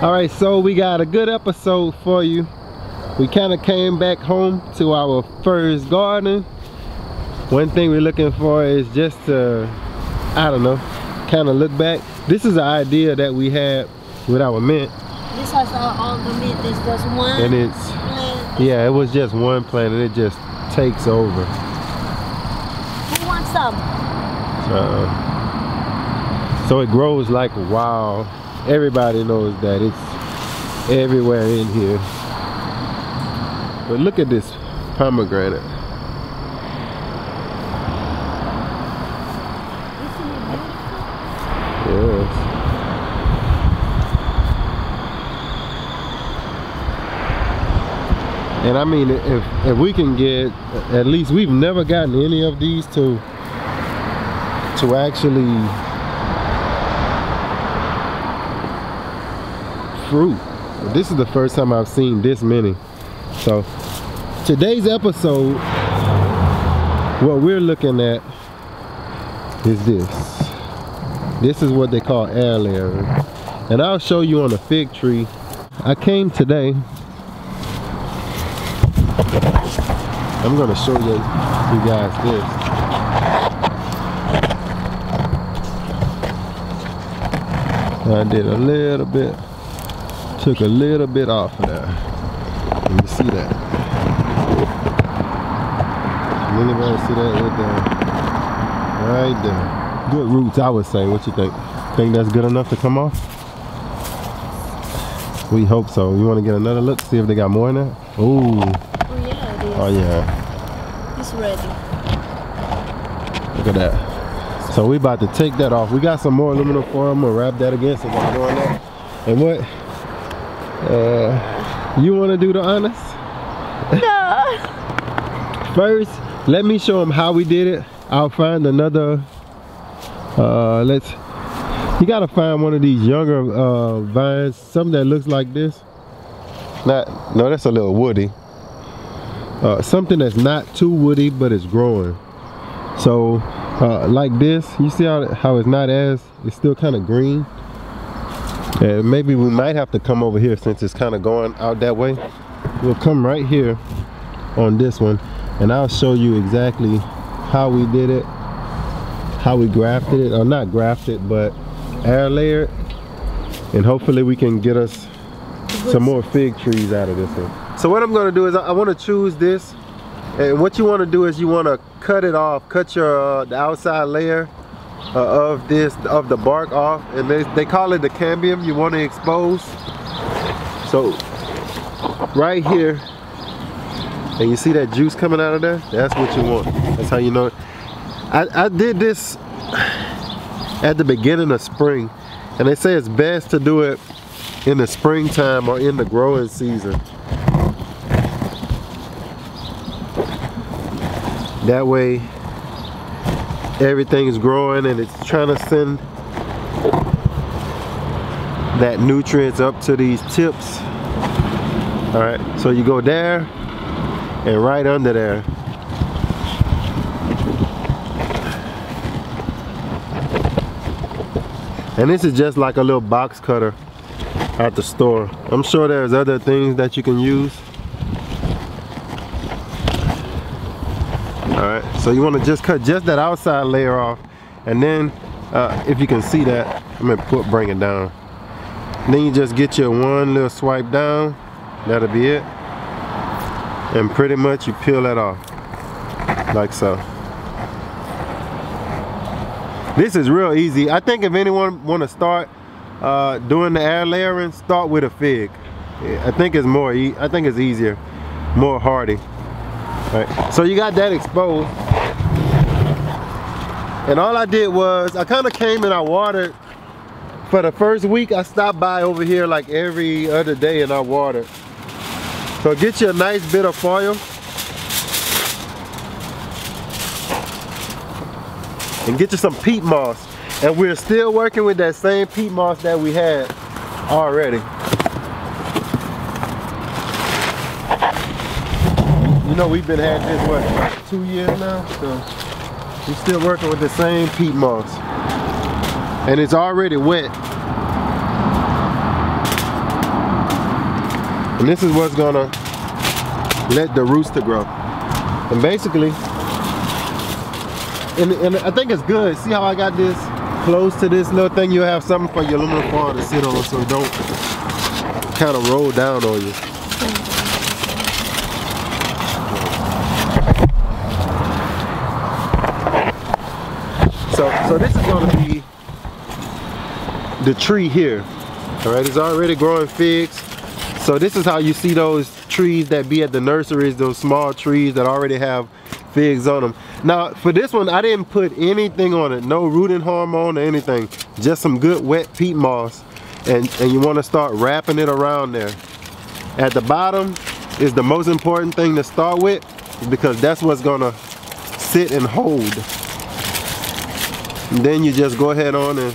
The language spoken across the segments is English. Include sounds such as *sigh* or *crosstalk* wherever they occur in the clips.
All right, so we got a good episode for you. We kind of came back home to our first garden. One thing we're looking for is just to, I don't know, kind of look back. This is an idea that we had with our mint. This has all, the mint. This was one. And it's, plant. yeah, it was just one plant and it just takes over. Who wants some? Uh, so it grows like wow. Everybody knows that it's everywhere in here. But look at this pomegranate. Yes. And I mean, if if we can get at least we've never gotten any of these to to actually fruit. This is the first time I've seen this many. So today's episode, what we're looking at is this. This is what they call air layering. And I'll show you on a fig tree. I came today. I'm gonna show you, you guys this. I did a little bit, took a little bit off of there. Let me see that. Can anybody see that right there? Right there. Good roots, I would say. What you think? Think that's good enough to come off? We hope so. You want to get another look, see if they got more in there? Ooh, Oh yeah, it is. oh yeah. It's ready. Look at that. So we about to take that off. We got some more aluminum foil. I'm gonna wrap that against it while doing that. And what? Uh, you want to do the honors? No. *laughs* First, let me show them how we did it. I'll find another. Uh, let's. You gotta find one of these younger uh, vines, something that looks like this. Not, no, that's a little woody. Uh, something that's not too woody, but it's growing. So, uh, like this, you see how, how it's not as, it's still kind of green. And maybe we might have to come over here since it's kind of going out that way. We'll come right here on this one and I'll show you exactly how we did it, how we grafted it, or not grafted, but air layered. And hopefully we can get us some more fig trees out of this one. So what I'm gonna do is I, I wanna choose this. And what you wanna do is you wanna cut it off, cut your uh, the outside layer uh, of this, of the bark off. And they, they call it the cambium you wanna expose. So right here, and you see that juice coming out of there? That's what you want. That's how you know it. I, I did this at the beginning of spring. And they say it's best to do it in the springtime or in the growing season. That way everything is growing and it's trying to send that nutrients up to these tips. All right, so you go there and right under there. And this is just like a little box cutter at the store. I'm sure there's other things that you can use. All right, so you want to just cut just that outside layer off. And then, uh, if you can see that, I'm gonna put, bring it down. Then you just get your one little swipe down. That'll be it. And pretty much you peel that off, like so. This is real easy. I think if anyone want to start uh, doing the air layering, start with a fig. I think it's more, e I think it's easier, more hardy. All right, so you got that exposed. And all I did was, I kind of came and I watered. For the first week, I stopped by over here like every other day and I watered. So get you a nice bit of foil. And get you some peat moss. And we're still working with that same peat moss that we had already. You know we've been had this what two years now, so we're still working with the same peat moss. And it's already wet. And this is what's gonna let the roots to grow. And basically, and, and I think it's good. See how I got this close to this little thing? You have something for your aluminum foil to sit on so don't kind of roll down on you. So, so this is gonna be the tree here. All right, it's already growing figs. So this is how you see those trees that be at the nurseries, those small trees that already have figs on them. Now, for this one, I didn't put anything on it. No rooting hormone or anything. Just some good wet peat moss. And, and you wanna start wrapping it around there. At the bottom is the most important thing to start with because that's what's gonna sit and hold. And then you just go ahead on and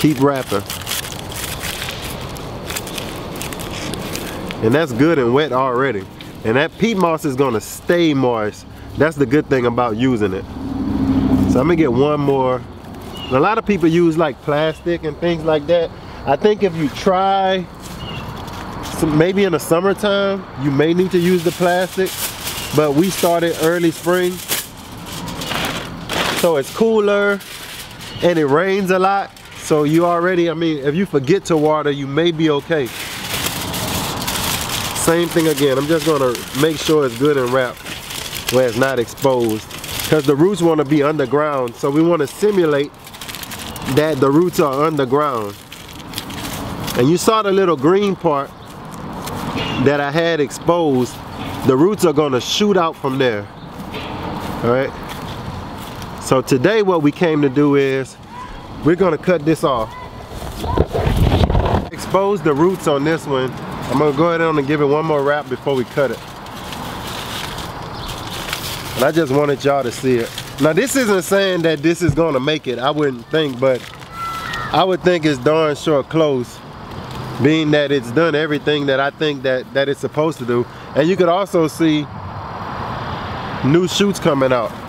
keep wrapping. And that's good and wet already. And that peat moss is gonna stay moist. That's the good thing about using it. So I'm gonna get one more. A lot of people use like plastic and things like that. I think if you try, maybe in the summertime, you may need to use the plastic, but we started early spring. So it's cooler and it rains a lot. So you already, I mean, if you forget to water, you may be okay. Same thing again, I'm just gonna make sure it's good and wrapped where it's not exposed. Because the roots wanna be underground. So we wanna simulate that the roots are underground. And you saw the little green part that I had exposed. The roots are gonna shoot out from there. All right. So today what we came to do is we're gonna cut this off. Expose the roots on this one. I'm gonna go ahead and give it one more wrap before we cut it. And I just wanted y'all to see it. Now this isn't saying that this is gonna make it, I wouldn't think, but I would think it's darn sure close being that it's done everything that I think that, that it's supposed to do. And you could also see new shoots coming out.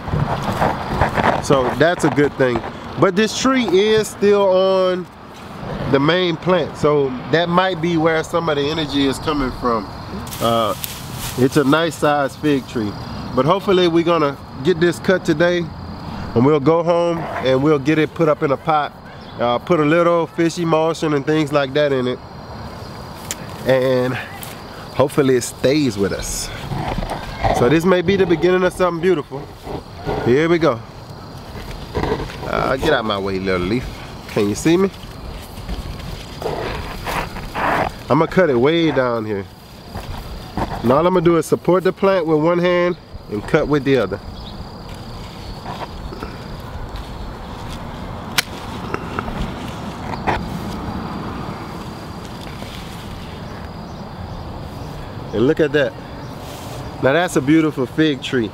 So that's a good thing. But this tree is still on the main plant. So that might be where some of the energy is coming from. Uh, it's a nice sized fig tree. But hopefully we're gonna get this cut today and we'll go home and we'll get it put up in a pot. Uh, put a little fish emulsion and things like that in it. And hopefully it stays with us. So this may be the beginning of something beautiful. Here we go. Uh, get out my way, little leaf. Can you see me? I'm gonna cut it way down here. And all I'm gonna do is support the plant with one hand and cut with the other. And look at that. Now that's a beautiful fig tree.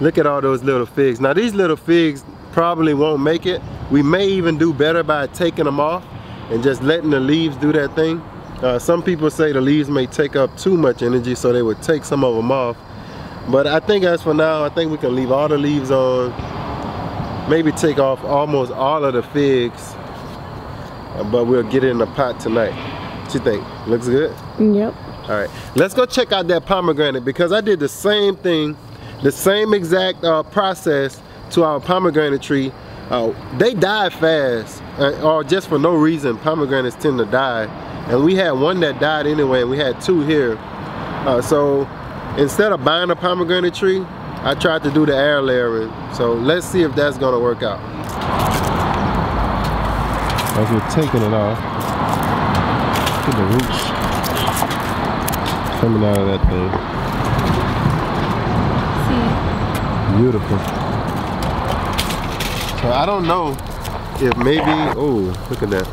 Look at all those little figs. Now these little figs probably won't make it. We may even do better by taking them off and just letting the leaves do that thing. Uh, some people say the leaves may take up too much energy so they would take some of them off. But I think as for now, I think we can leave all the leaves on. Maybe take off almost all of the figs. Uh, but we'll get it in the pot tonight. What you think? Looks good? Yep. All right, let's go check out that pomegranate because I did the same thing, the same exact uh, process to our pomegranate tree. Uh, they die fast, uh, or just for no reason, pomegranates tend to die. And we had one that died anyway, and we had two here. Uh, so instead of buying a pomegranate tree, I tried to do the air layering. So let's see if that's gonna work out. As we're taking it off, look at the roots coming out of that thing. See. Beautiful. So I don't know if maybe, oh, look at that.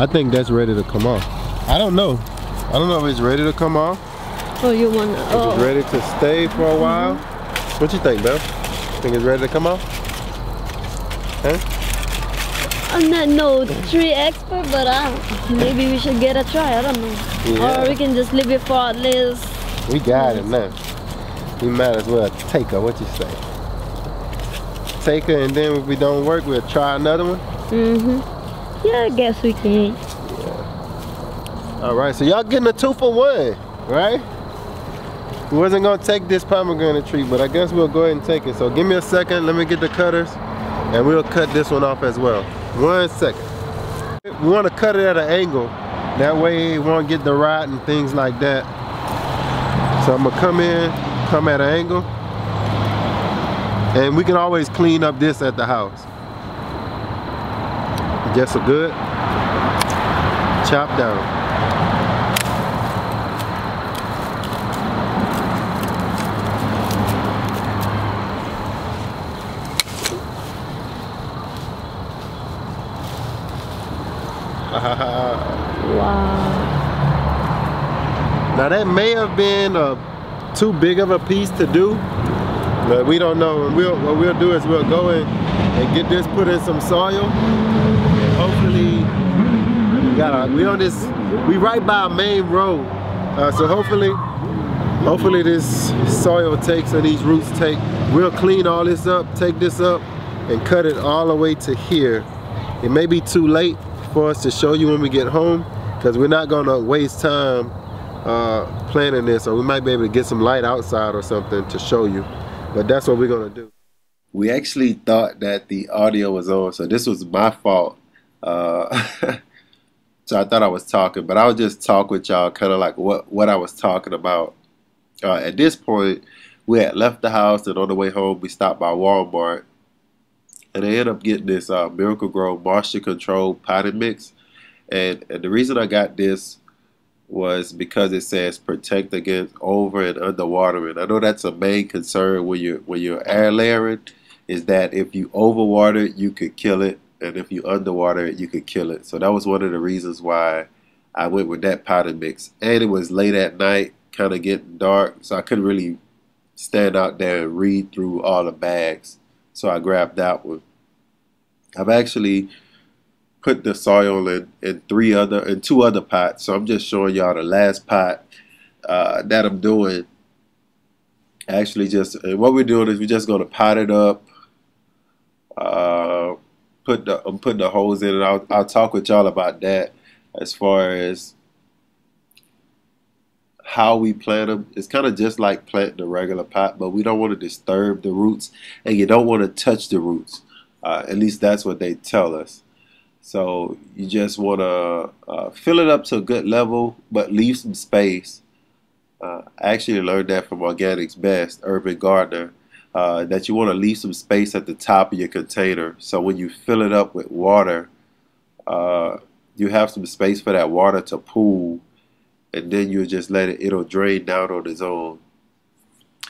I think that's ready to come off. I don't know. I don't know if it's ready to come off. Oh, you wanna? If Oh. it's ready to stay for a while. What you think, Beth? Think it's ready to come off? Huh? I'm not no tree expert, but uh, maybe we should get a try. I don't know. Yeah. Or we can just leave it for at least. We got it now. We might as well take her. What you say? take her, and then if we don't work, we'll try another one? Mm-hmm. Yeah, I guess we can. Yeah. All right, so y'all getting a two for one, right? We wasn't gonna take this pomegranate tree, but I guess we'll go ahead and take it. So give me a second, let me get the cutters, and we'll cut this one off as well. One second. We wanna cut it at an angle. That way it won't get the rot and things like that. So I'm gonna come in, come at an angle, and we can always clean up this at the house. Just a good chop down. *laughs* Wow. Now that may have been uh, too big of a piece to do, but we don't know. And we'll, what we'll do is we'll go in and get this put in some soil. And hopefully, we got a, we on this, we right by a main road. Uh, so hopefully, hopefully this soil takes or these roots take. We'll clean all this up, take this up, and cut it all the way to here. It may be too late for us to show you when we get home because we're not gonna waste time uh, planning this or we might be able to get some light outside or something to show you. But that's what we're gonna do. We actually thought that the audio was on so this was my fault. Uh, *laughs* so I thought I was talking but I'll just talk with y'all kind of like what what I was talking about. Uh, at this point we had left the house and on the way home we stopped by Walmart and I ended up getting this uh, Miracle-Gro moisture control potting mix. And, and the reason I got this was because it says protect against over and underwatering. I know that's a main concern when you're when you're air layering, is that if you overwater it, you could kill it, and if you underwater it, you could kill it. So that was one of the reasons why I went with that potting mix. And it was late at night, kind of getting dark, so I couldn't really stand out there and read through all the bags. So I grabbed that one. I've actually put the soil in, in three other in two other pots. So I'm just showing y'all the last pot uh, that I'm doing. Actually, just what we're doing is we're just going to pot it up. Uh, put the I'm putting the holes in, and I'll I'll talk with y'all about that as far as how we plant them. It's kind of just like planting a regular pot, but we don't want to disturb the roots, and you don't want to touch the roots. Uh, at least that's what they tell us. So you just want to uh, fill it up to a good level, but leave some space. Uh, I actually learned that from Organics Best, Urban Gardener, uh, that you want to leave some space at the top of your container. So when you fill it up with water, uh, you have some space for that water to pool, and then you just let it, it'll drain down on its own.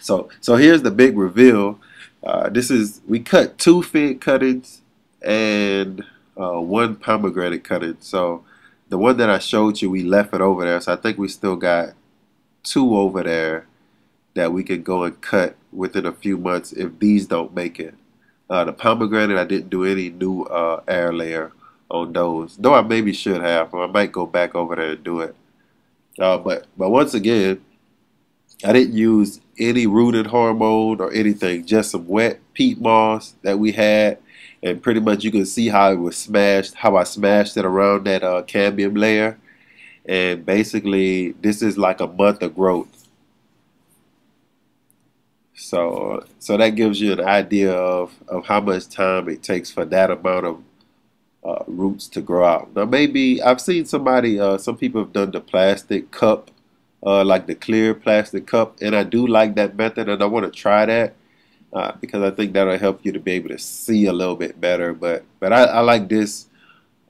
So, so here's the big reveal. Uh, this is we cut two fig cuttings and uh, one pomegranate cutting. So the one that I showed you, we left it over there. So I think we still got two over there that we can go and cut within a few months if these don't make it. Uh, the pomegranate, I didn't do any new uh, air layer on those. Though I maybe should have. I might go back over there and do it. Uh, but but once again, I didn't use any rooted hormone or anything, just some wet peat moss that we had. And pretty much you can see how it was smashed, how I smashed it around that uh, cambium layer. And basically, this is like a month of growth. So, so that gives you an idea of, of how much time it takes for that amount of uh, roots to grow out. Now, maybe I've seen somebody, uh, some people have done the plastic cup uh, like the clear plastic cup, and I do like that method, and I want to try that uh, because I think that'll help you to be able to see a little bit better. But but I, I like this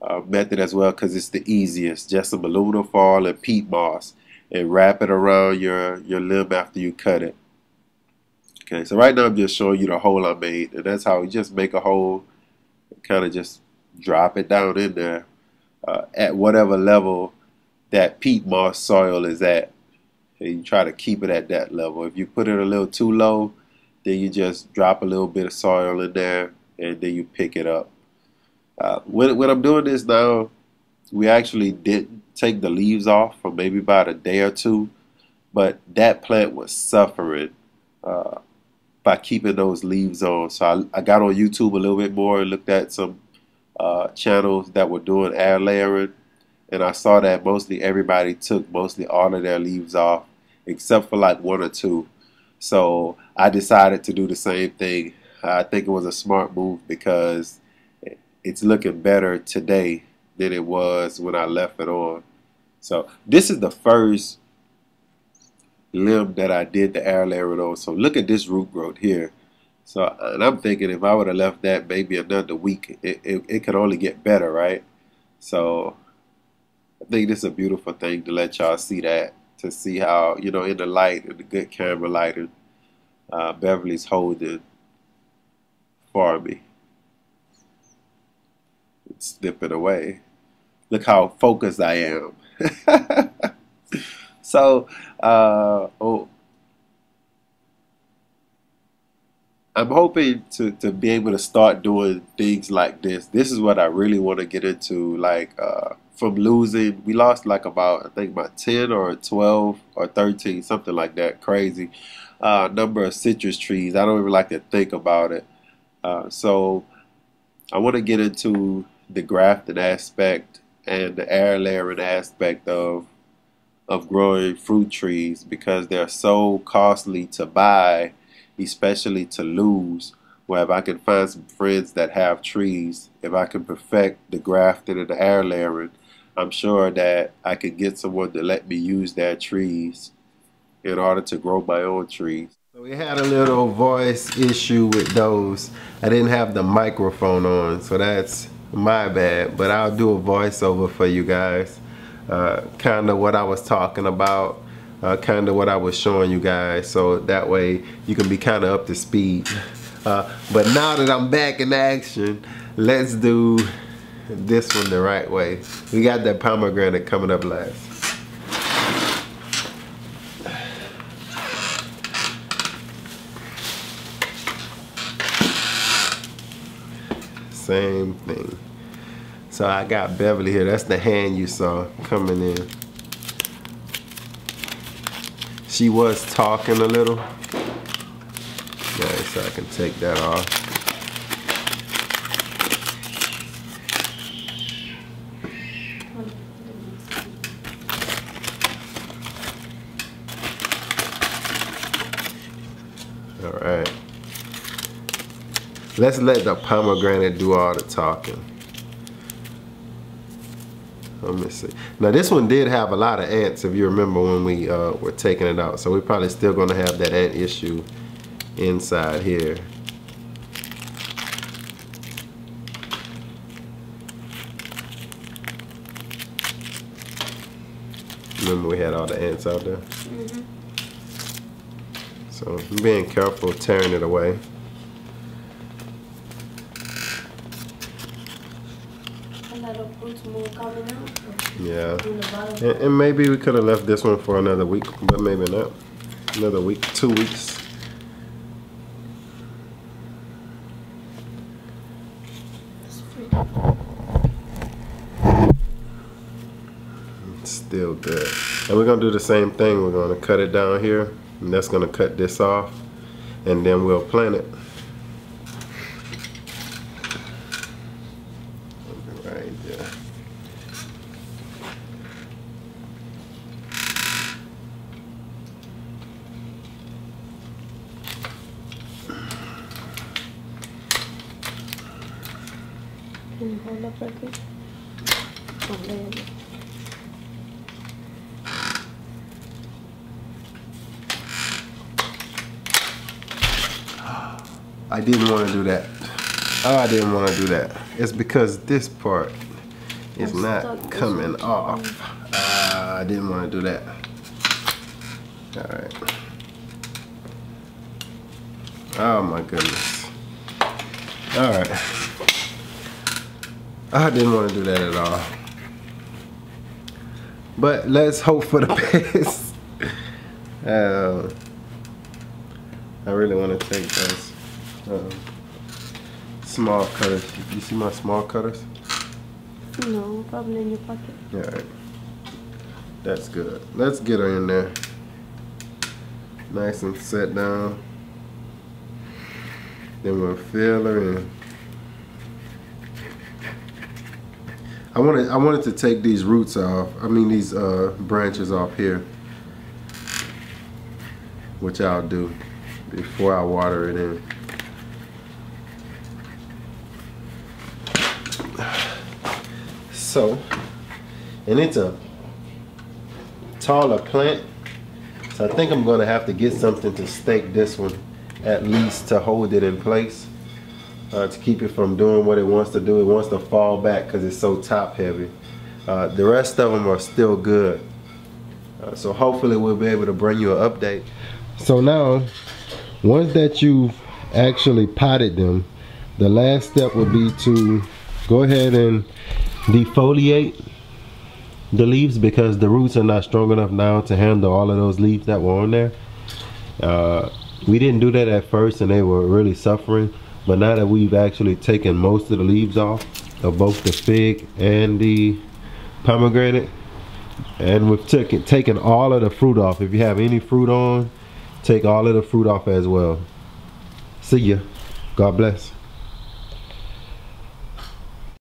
uh, method as well because it's the easiest. Just some aluminum foil and peat moss, and wrap it around your your limb after you cut it. Okay, so right now I'm just showing you the hole I made, and that's how you just make a hole, kind of just drop it down in there uh, at whatever level that peat moss soil is at and you try to keep it at that level. If you put it a little too low, then you just drop a little bit of soil in there and then you pick it up. Uh, when, when I'm doing this now, we actually didn't take the leaves off for maybe about a day or two, but that plant was suffering uh, by keeping those leaves on. So I, I got on YouTube a little bit more and looked at some uh, channels that were doing air layering, and I saw that mostly everybody took mostly all of their leaves off, except for like one or two. So I decided to do the same thing. I think it was a smart move because it's looking better today than it was when I left it on. So this is the first limb that I did the air layer on. So look at this root growth here. So and I'm thinking if I would have left that maybe another week, it, it, it could only get better, right? So I think this is a beautiful thing to let y'all see that, to see how, you know, in the light, in the good camera lighting, uh, Beverly's holding for me. It's slipping away. Look how focused I am. *laughs* so, uh, oh, I'm hoping to, to be able to start doing things like this. This is what I really want to get into. Like, uh, from losing, we lost like about, I think about 10 or 12 or 13, something like that. Crazy. Uh, number of citrus trees. I don't even like to think about it. Uh, so, I want to get into the grafting aspect and the air layering aspect of of growing fruit trees because they're so costly to buy, especially to lose. Where if I can find some friends that have trees, if I can perfect the grafting and the air layering, I'm sure that I could get someone to let me use their trees in order to grow my own trees. So we had a little voice issue with those. I didn't have the microphone on, so that's my bad. But I'll do a voiceover for you guys. Uh, kind of what I was talking about, uh, kind of what I was showing you guys. So that way you can be kind of up to speed. Uh, but now that I'm back in action, let's do this one the right way. We got that pomegranate coming up last. Same thing. So I got Beverly here. That's the hand you saw coming in. She was talking a little. So I can take that off. Let's let the pomegranate do all the talking. Let me see. Now this one did have a lot of ants if you remember when we uh, were taking it out. So we're probably still going to have that ant issue inside here. Remember we had all the ants out there? Mm -hmm. So being careful tearing it away. Yeah. And, and, maybe we could have left this one for another week, but maybe not. Another week, two weeks. It's still good. And we're gonna do the same thing. We're gonna cut it down here, and that's gonna cut this off, and then we'll plant it. Can you hold up real quick? Oh, there I didn't want to do that. Oh, I didn't want to do that. It's because this part is I'm not coming off. Uh, I didn't want to do that. All right. Oh my goodness. All right. I didn't want to do that at all. But let's hope for the *laughs* best. uh, I really want to take this. um, small cutters. You see my small cutters? No, probably in your pocket. All right. That's good. Let's get her in there. Nice and set down. Then we'll fill her in. I wanted I wanted to take these roots off. I mean these uh, branches off here, which I'll do before I water it in. So, and it's a taller plant, so I think I'm gonna have to get something to stake this one at least to hold it in place uh, to keep it from doing what it wants to do. It wants to fall back because it's so top heavy. Uh, the rest of them are still good. Uh, so hopefully we'll be able to bring you an update. So now, once that you've actually potted them, the last step would be to go ahead and defoliate the leaves because the roots are not strong enough now to handle all of those leaves that were on there. Uh, we didn't do that at first and they were really suffering. But now that we've actually taken most of the leaves off of both the fig and the pomegranate, and we've taken taken all of the fruit off. If you have any fruit on, take all of the fruit off as well. See ya. God bless.